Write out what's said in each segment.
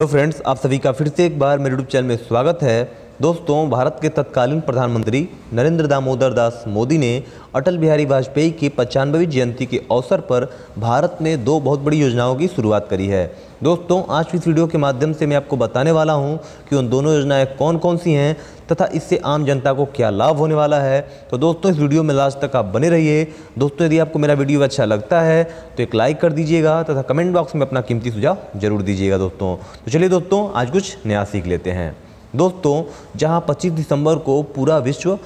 तो फ्रेंड्स, आप सभी का फिर से एक बार मेरे यूट्यूब चैनल में स्वागत है। दोस्तों, भारत के तत्कालीन प्रधानमंत्री नरेंद्र दामोदर दास मोदी ने अटल बिहारी वाजपेयी की पचानवें जयंती के अवसर पर भारत में दो बहुत बड़ी योजनाओं की शुरुआत करी है। दोस्तों, आज की इस वीडियो के माध्यम से मैं आपको बताने वाला हूँ कि उन दोनों योजनाएँ कौन कौन सी हैं तथा इससे आम जनता को क्या लाभ होने वाला है। तो दोस्तों, इस वीडियो में लास्ट तक आप बने रहिए। दोस्तों, यदि आपको मेरा वीडियो अच्छा लगता है तो एक लाइक कर दीजिएगा तथा कमेंट बॉक्स में अपना कीमती सुझाव ज़रूर दीजिएगा दोस्तों। तो चलिए दोस्तों, आज कुछ नया सीख लेते हैं। दोस्तों जहाँ 25 दिसंबर को पूरा विश्व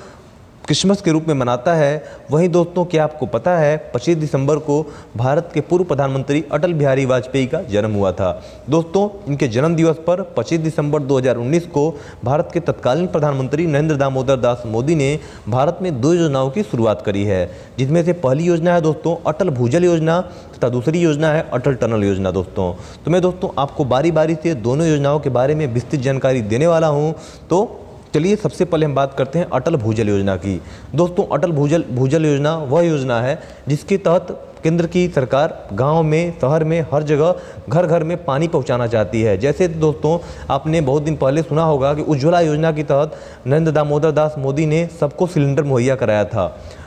क्रिसमस के रूप में मनाता है। वहीं दोस्तों, क्या आपको पता है 25 दिसंबर को भारत के पूर्व प्रधानमंत्री अटल बिहारी वाजपेयी का जन्म हुआ था। दोस्तों, इनके जन्म दिवस पर 25 दिसंबर 2019 को भारत के तत्कालीन प्रधानमंत्री नरेंद्र दामोदर दास मोदी ने भारत में दो योजनाओं की शुरुआत करी है जिसमें से पहली योजना है दोस्तों, अटल भूजल योजना तथा दूसरी योजना है अटल टनल योजना दोस्तों। तो मैं दोस्तों, आपको बारी बारी से दोनों योजनाओं के बारे में विस्तृत जानकारी देने वाला हूँ। तो चलिए सबसे पहले हम बात करते हैं अटल भूजल योजना की। दोस्तों, अटल भूजल भूजल योजना वह योजना है जिसके तहत केंद्र की सरकार गाँव में, शहर में, हर जगह घर घर में पानी पहुंचाना चाहती है। जैसे दोस्तों, आपने बहुत दिन पहले सुना होगा कि उज्ज्वला योजना के तहत नरेंद्र दामोदर दास मोदी ने सबको सिलेंडर मुहैया कराया था।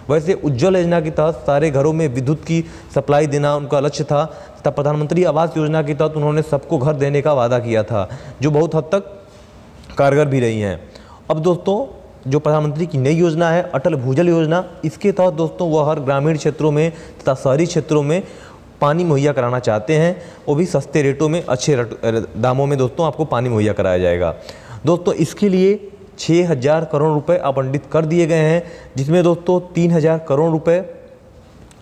वैसे उज्ज्वल योजना के तहत सारे घरों में विद्युत की सप्लाई देना उनका लक्ष्य था। तथा प्रधानमंत्री आवास योजना के तहत उन्होंने सबको घर देने का वादा किया था, जो बहुत हद तक कारगर भी रही हैं। अब दोस्तों, जो प्रधानमंत्री की नई योजना है, अटल भूजल योजना, इसके तहत दोस्तों, वह हर ग्रामीण क्षेत्रों में तथा शहरी क्षेत्रों में पानी मुहैया कराना चाहते हैं। वो भी सस्ते रेटों में, अच्छे दामों में दोस्तों, आपको पानी मुहैया कराया जाएगा। दोस्तों, इसके लिए छः हज़ार करोड़ रुपए आवंटित कर दिए गए हैं, जिसमें दोस्तों, तीन हज़ार करोड़ रुपए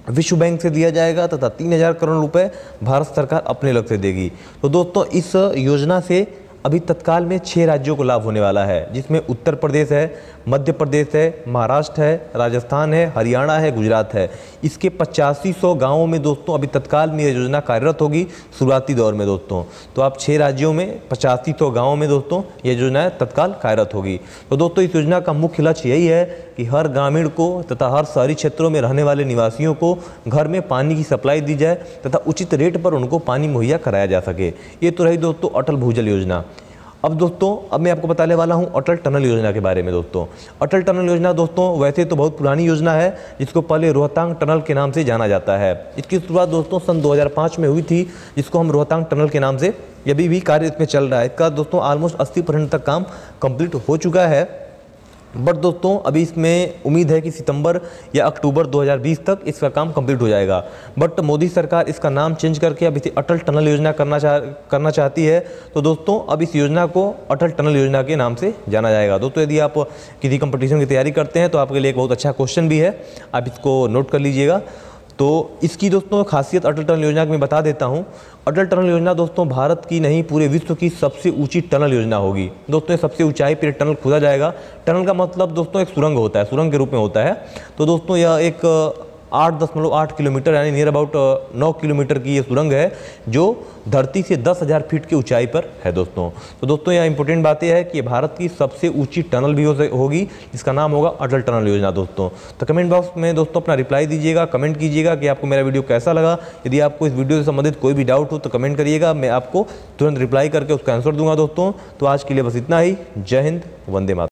विश्व बैंक से दिया जाएगा तथा तीन हज़ार करोड़ रुपए भारत सरकार अपने लग से देगी। तो दोस्तों, इस योजना से अभी तत्काल में छः राज्यों को लाभ होने वाला है, जिसमें उत्तर प्रदेश है, मध्य प्रदेश है, महाराष्ट्र है, राजस्थान है, हरियाणा है, गुजरात है। इसके पचासी सौ गाँवों में दोस्तों अभी तत्काल में यह योजना कार्यरत होगी, शुरुआती दौर में दोस्तों। तो आप छः राज्यों में, पचासी सौ गाँवों में दोस्तों, यह योजना तत्काल कार्यरत होगी। तो दोस्तों, इस योजना का मुख्य लक्ष्य यही है कि हर ग्रामीण को तथा हर शहरी क्षेत्रों में रहने वाले निवासियों को घर में पानी की सप्लाई दी जाए तथा उचित रेट पर उनको पानी मुहैया कराया जा सके। ये तो रही दोस्तों, अटल भूजल योजना। अब दोस्तों, अब मैं आपको बताने वाला हूँ अटल टनल योजना के बारे में दोस्तों। अटल टनल योजना दोस्तों, वैसे तो बहुत पुरानी योजना है, जिसको पहले रोहतांग टनल के नाम से जाना जाता है। इसकी शुरुआत दोस्तों सन 2005 में हुई थी, जिसको हम रोहतांग टनल के नाम से अभी भी कार्य इसमें चल रहा है। इसका दोस्तों ऑलमोस्ट अस्सी तक काम कंप्लीट हो चुका है। बट दोस्तों, अभी इसमें उम्मीद है कि सितंबर या अक्टूबर 2020 तक इसका काम कंप्लीट हो जाएगा। बट मोदी सरकार इसका नाम चेंज करके अब इसे अटल टनल योजना करना चाह, करना चाहती है। तो दोस्तों, अब इस योजना को अटल टनल योजना के नाम से जाना जाएगा। दोस्तों, यदि आप किसी कंपटीशन की तैयारी करते हैं तो आपके लिए एक बहुत अच्छा क्वेश्चन भी है। आप इसको नोट कर लीजिएगा। तो इसकी दोस्तों खासियत अटल टनल योजना की मैं बता देता हूँ। अटल टनल योजना दोस्तों भारत की नहीं, पूरे विश्व की सबसे ऊँची टनल योजना होगी। दोस्तों सबसे ऊंचाई पर टनल खोदा जाएगा। टनल का मतलब दोस्तों एक सुरंग होता है, सुरंग के रूप में होता है। तो दोस्तों, यह एक आठ दशमलव आठ किलोमीटर, यानी नियर अबाउट नौ किलोमीटर की ये सुरंग है, जो धरती से दस हज़ार फीट की ऊंचाई पर है दोस्तों। तो दोस्तों, यह इंपॉर्टेंट बात यह है कि भारत की सबसे ऊँची टनल भी होगी, जिसका नाम होगा अटल टनल योजना दोस्तों। तो कमेंट बॉक्स में दोस्तों अपना रिप्लाई दीजिएगा कमेंट कीजिएगा कि आपको मेरा वीडियो कैसा लगा। यदि आपको इस वीडियो से संबंधित कोई भी डाउट हो तो कमेंट करिएगा, मैं आपको तुरंत रिप्लाई करके उसका आंसर दूँगा दोस्तों। तो आज के लिए बस इतना ही। जय हिंद, वंदे मातरम।